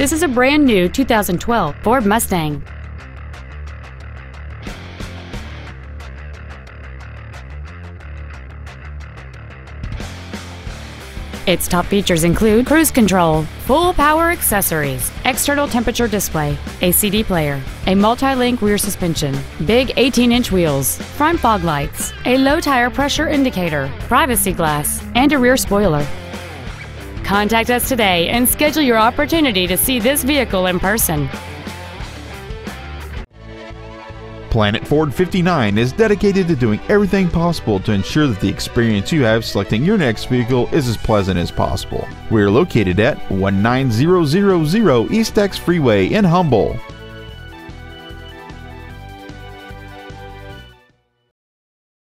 This is a brand new 2012 Ford Mustang. Its top features include cruise control, full power accessories, external temperature display, a CD player, a multi-link rear suspension, big 18-inch wheels, front fog lights, a low tire pressure indicator, privacy glass, and a rear spoiler. Contact us today and schedule your opportunity to see this vehicle in person. Planet Ford 59 is dedicated to doing everything possible to ensure that the experience you have selecting your next vehicle is as pleasant as possible. We are located at 19000 Eastex Freeway in Humble.